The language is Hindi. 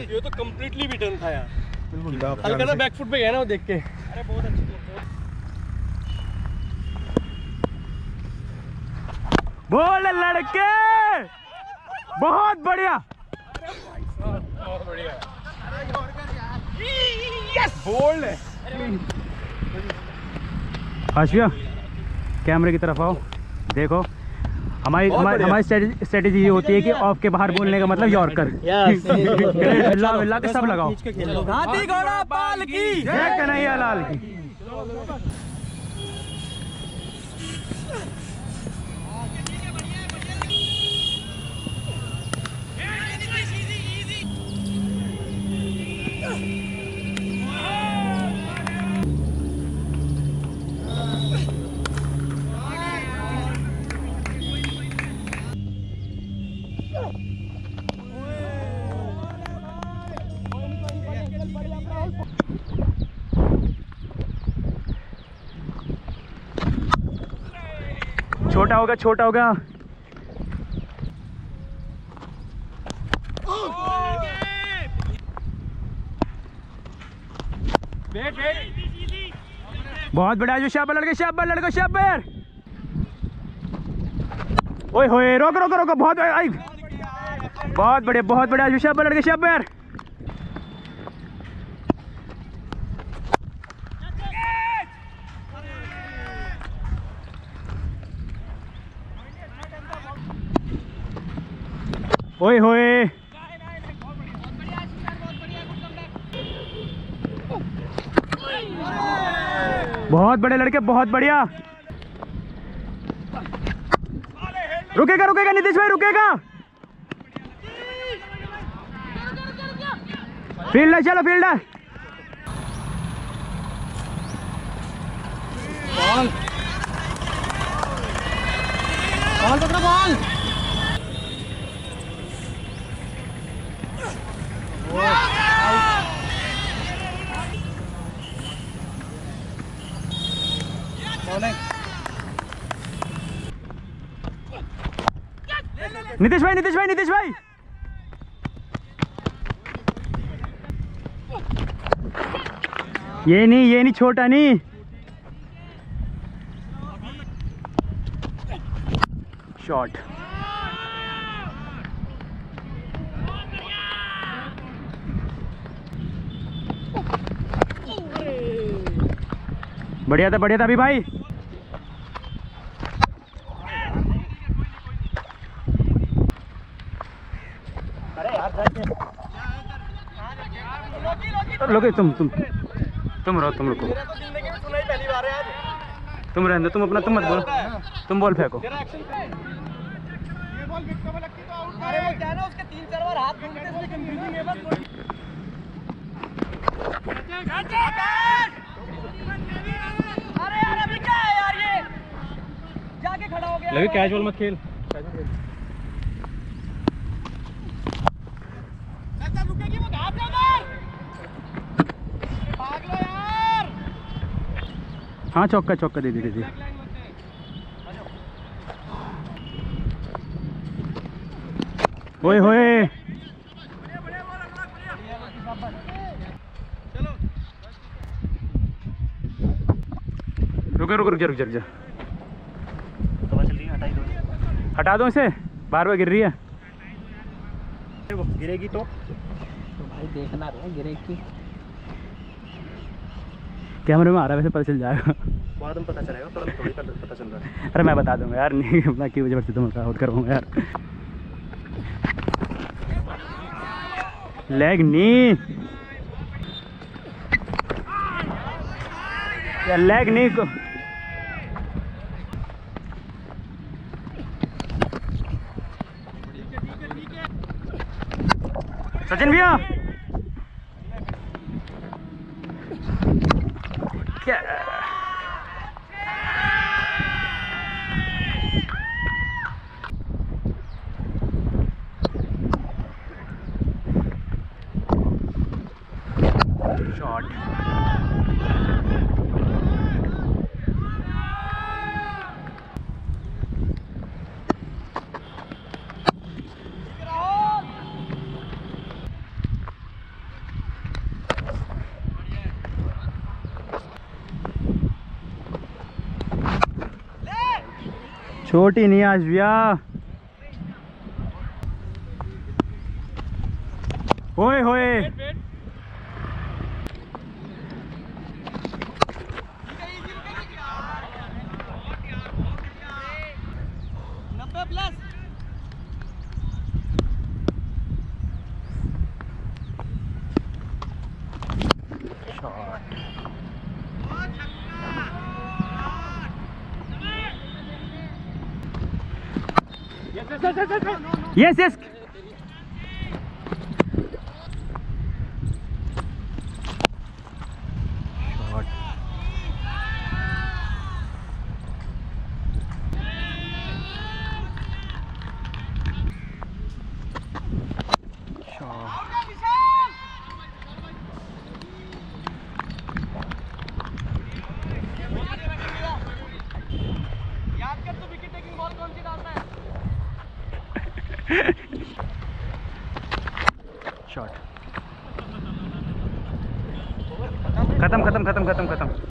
ये तो कंप्लीटली रिटर्न था। यार। हल्का ना बैक फुट पे गया ना वो देख के। अरे बहुत अच्छी बोल लड़के! बहुत बढ़िया। बहुत बढ़िया। यस बोल्ड आशिया कैमरे की तरफ़ आओ देखो। हमारी हमारी हमारी स्ट्रेटेजी ये होती है कि ऑफ़ के बाहर बोलने का मतलब यॉर्कर। बिल्ला के सब लगाओ। हाथी घोड़ा पाल की जय। कन्हैया लाल की। छोटा होगा छोटा होगा। बहुत बड़ा जो शाबाश लड़के शाबाश लड़के शाबाश ओए होए रोको रोको रोको बहुत आई। बहुत बढ़िया बहुत बढ़िया जो शाबाश लड़के शाबाश ओए होए। बहुत बड़े लड़के, बहुत बढ़िया। रुकेगा रुकेगा, नीतीश भाई, रुकेगा। फ़ील्ड चलो फ़ील्ड है बॉल पकड़ो, बॉल। नीतीश भाई नीतीश भाई नीतीश भाई। ये नहीं ये नहीं छोटा नहीं। शॉट बढ़िया था बढ़िया था अभी भाई। लोगे तुम तुम तुम रहो, तुम रुको। तुम रहने तुम अपना, तुम मत बोलो। तुम बॉल फेंको। हाथ घूमते इसलिए कंफ्यूजिंग है बस अरे यार अभी क्या है यार ये? जाके खड़ा हो गया लगे कैजुअल मत खेल। है हाँ चौका चौका दे दी दे दी। ओए होए रुको रुको रुक जा रुक। जा रुक जा हटा दो इसे। बार बार गिर रही है। गिरेगी तो। तो भाई देखना रहे गिरेगी। कैमरे में आ रहा है वैसे पता चल जाएगा। बाद में पता चलेगा तुरंत थोड़ी पता चल रहा है। अरे मैं बता दूँगा यार नहीं अपना क्यों ज़बरदस्ती तुम आउट करवाऊँगा यार। लेग नी यार लेग नी को सचिन भैया क्या शॉट छोटी नहीं आज भैया। ओए होए। नब्बे प्लस यस यस याद कर तू विकेट टेकिंग बॉल कौन सी डालता है शॉट खत्म खत्म खत्म खत्म खत्म।